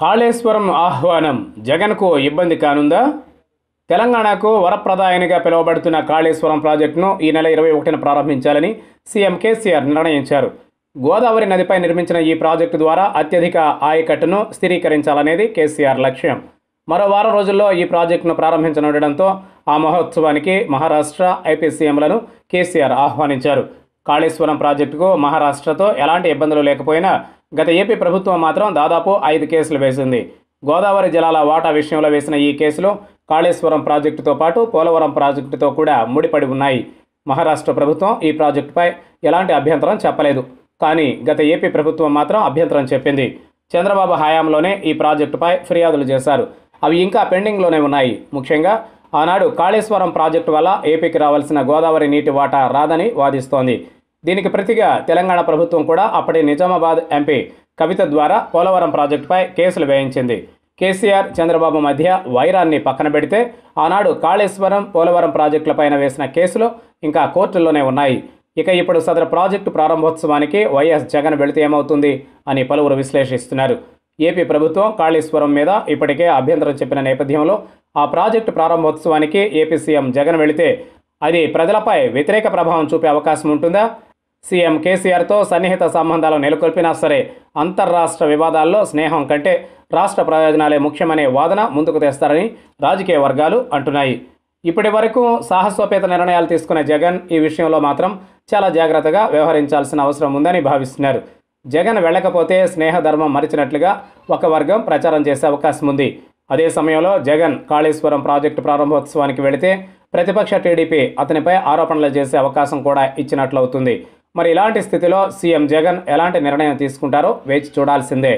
కాళేశ్వరం ఆహ్వానం జగన్కు ఇబ్బంది కానుందా? తెలంగాణకు వరప్రదాయనిగా పిలువబడుతున్న కాళేశ్వరం ప్రాజెక్టును ఈ నెల ఇరవై ఒకటిన ప్రారంభించాలని సీఎం కేసీఆర్ నిర్ణయించారు. గోదావరి నదిపై నిర్మించిన ఈ ప్రాజెక్టు ద్వారా అత్యధిక ఆయకట్టును స్థిరీకరించాలనేది కేసీఆర్ లక్ష్యం. మరో వారం రోజుల్లో ఈ ప్రాజెక్టును ప్రారంభించనుండడంతో ఆ మహోత్సవానికి మహారాష్ట్ర ఐపీ సీఎంలను కేసీఆర్ ఆహ్వానించారు. కాళేశ్వరం ప్రాజెక్టుకు మహారాష్ట్రతో ఎలాంటి ఇబ్బందులు లేకపోయినా గత ఏపీ ప్రభుత్వం మాత్రం దాదాపు ఐదు కేసులు వేసింది. గోదావరి జలాల వాటా విషయంలో వేసిన ఈ కేసులు కాళేశ్వరం ప్రాజెక్టుతో పాటు పోలవరం ప్రాజెక్టుతో కూడా ముడిపడి ఉన్నాయి. మహారాష్ట్ర ప్రభుత్వం ఈ ప్రాజెక్టుపై ఎలాంటి అభ్యంతరం చెప్పలేదు. కానీ గత ఏపీ ప్రభుత్వం మాత్రం అభ్యంతరం చెప్పింది. చంద్రబాబు హయాంలోనే ఈ ప్రాజెక్టుపై ఫిర్యాదులు చేశారు. అవి ఇంకా పెండింగ్లోనే ఉన్నాయి. ముఖ్యంగా ఆనాడు కాళేశ్వరం ప్రాజెక్టు వల్ల ఏపీకి రావాల్సిన గోదావరి నీటి వాటా రాదని వాదిస్తోంది. దీనికి ప్రతిగా తెలంగాణ ప్రభుత్వం కూడా అప్పటి నిజామాబాద్ ఎంపీ కవిత ద్వారా పోలవరం ప్రాజెక్టుపై కేసులు వేయించింది. కేసీఆర్ చంద్రబాబు మధ్య వైరాన్ని పక్కన పెడితే ఆనాడు కాళేశ్వరం పోలవరం ప్రాజెక్టులపైన వేసిన కేసులు ఇంకా కోర్టుల్లోనే ఉన్నాయి. ఇక ఇప్పుడు సదరు ప్రాజెక్టు ప్రారంభోత్సవానికి వైఎస్ జగన్ వెళితే ఏమవుతుంది అని పలువురు విశ్లేషిస్తున్నారు. ఏపీ ప్రభుత్వం కాళేశ్వరం మీద ఇప్పటికే అభ్యంతరం చెప్పిన నేపథ్యంలో ఆ ప్రాజెక్టు ప్రారంభోత్సవానికి ఏపీ సీఎం జగన్ వెళితే అది ప్రజలపై వ్యతిరేక ప్రభావం చూపే అవకాశం ఉంటుందా? సీఎం కేసీఆర్తో సన్నిహిత సంబంధాలు నెలకొల్పినా సరే అంతర్రాష్ట్ర వివాదాల్లో స్నేహం కంటే రాష్ట్ర ప్రయోజనాలే ముఖ్యమనే వాదన ముందుకు తెస్తారని రాజకీయ వర్గాలు అంటున్నాయి. ఇప్పటి వరకు సాహసోపేత నిర్ణయాలు తీసుకున్న జగన్ ఈ విషయంలో మాత్రం చాలా జాగ్రత్తగా వ్యవహరించాల్సిన అవసరం ఉందని భావిస్తున్నారు. జగన్ వెళ్ళకపోతే స్నేహధర్మం మరిచినట్లుగా ఒక వర్గం ప్రచారం చేసే అవకాశం ఉంది. అదే సమయంలో జగన్ కాళేశ్వరం ప్రాజెక్టు ప్రారంభోత్సవానికి వెళితే ప్రతిపక్ష టీడీపీ అతనిపై ఆరోపణలు చేసే అవకాశం కూడా ఇచ్చినట్లవుతుంది. మరి ఇలాంటి స్థితిలో సీఎం జగన్ ఎలాంటి నిర్ణయం తీసుకుంటారో వేచి చూడాల్సిందే.